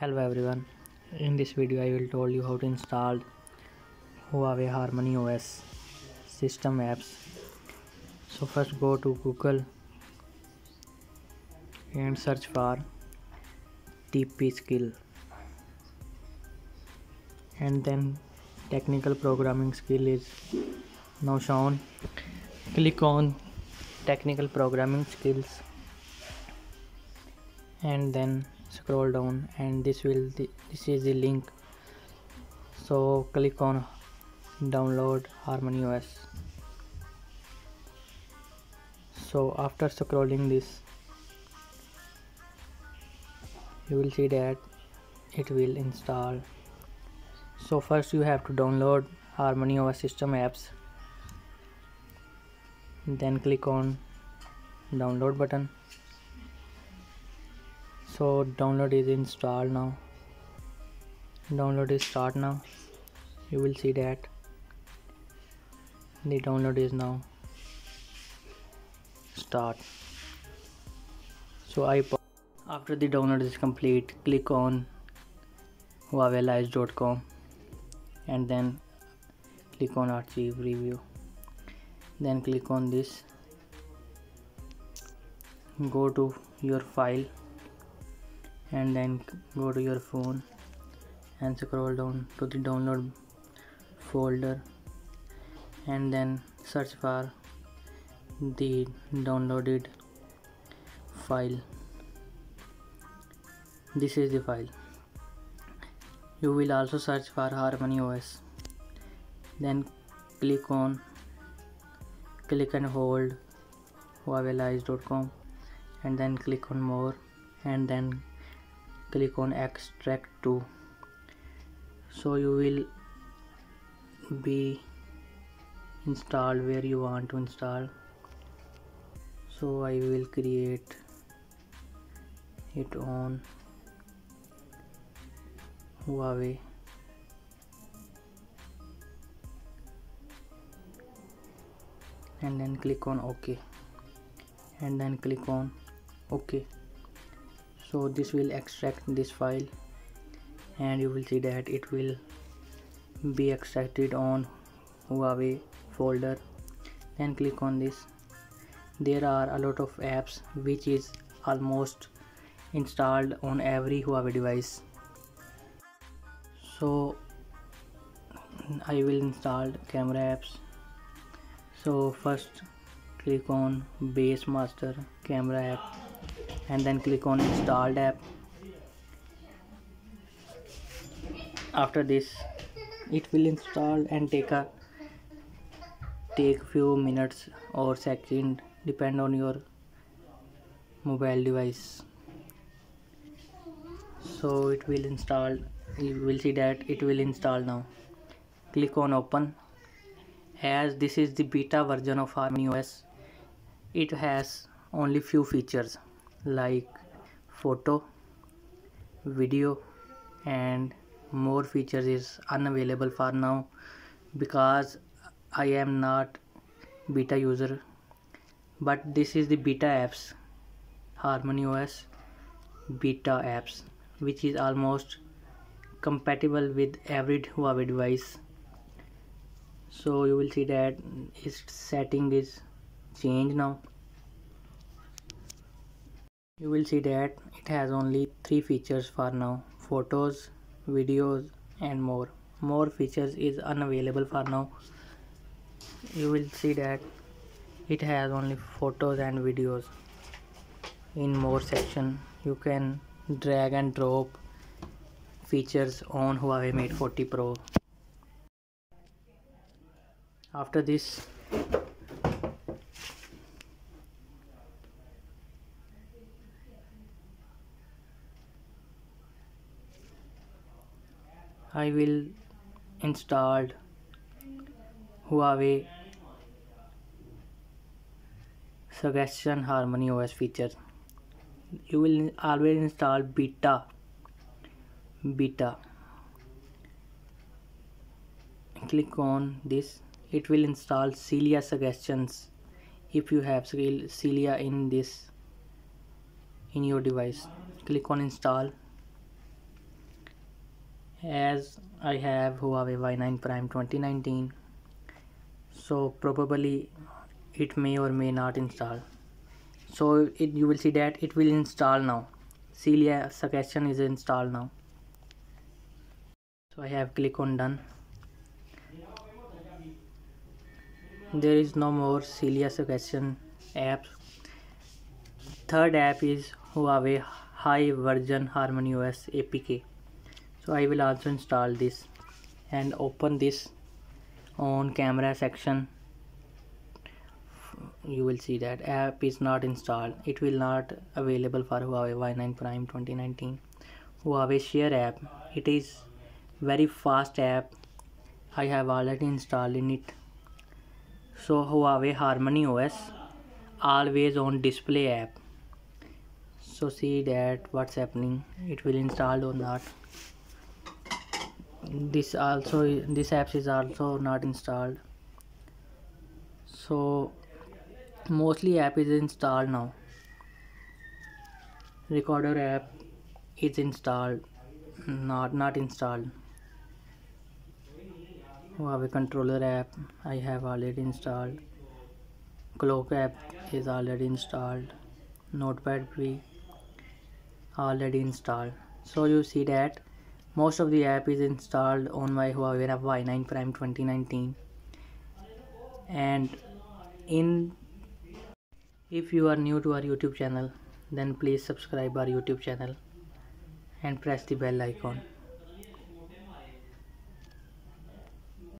hello everyone. In this video i will tell you how to install huawei harmony os system apps. So first go to google and search for tp skill. And then technical programming skill is now shown. Click on technical programming skills. And then scroll down and this will this is the link. So click on download harmony os so after scrolling this you will see that it will install. So first you have to download harmony os system apps. Then click on download button so download is installed now. Download is start now. You will see that. The download is now. Start. So I after the download is complete click on huawei and then click on archive review. Then click on this. Go to your file and then go to your phone and scroll down to the download folder and then search for the downloaded file. This is the file. You will also search for harmony os then click on click and hold huawei and then click on more and then click on extract to. So you will be installed where you want to install. So I will create it on Huawei. And then click on ok. And then click on ok so this will extract this file. And you will see that it will be extracted on Huawei folder. Then click on this. There are a lot of apps which is almost installed on every Huawei device. So I will install camera apps. So first click on base master camera app and then click on installed app. After this it will install and take a take few minutes or second depend on your mobile device. So it will install you will see that it will install now. Click on open. As this is the beta version of Harmony OS it has only few features like photo video and more features is unavailable for now because I am not beta user. But this is the beta apps Harmony OS beta apps which is almost compatible with every Huawei device. So you will see that its setting is changed now you will see that it has only three features for now photos videos and more. More features is unavailable for now. You will see that it has only photos and videos. In more section you can drag and drop features on Huawei Mate 40 Pro. After this I will install Huawei suggestion harmony OS feature. You will always install beta beta. Click on this. It will install Celia suggestions. If you have Celia in this in your device click on install as I have Huawei Y9 Prime 2019 so probably it may or may not install. So it, you will see that it will install now. Celia suggestion is installed now. So I have click on done. There is no more Celia suggestion apps third app is Huawei HiVision Harmony OS APK so I will also install this and open this on camera section. You will see that app is not installed. It will not available for Huawei Y9 Prime 2019 Huawei share app. It is very fast app. I have already installed in it. So Huawei Harmony OS always on display app. So see that what's happening. It will install or not this also this apps is also not installed. So mostly app is installed now. Recorder app is installed not not installed. Huawei controller app I have already installed. Clock app is already installed. Notepad free already installed. So you see that most of the app is installed on my Huawei Y9 Prime 2019 and in if you are new to our YouTube channel then please subscribe our YouTube channel and press the bell icon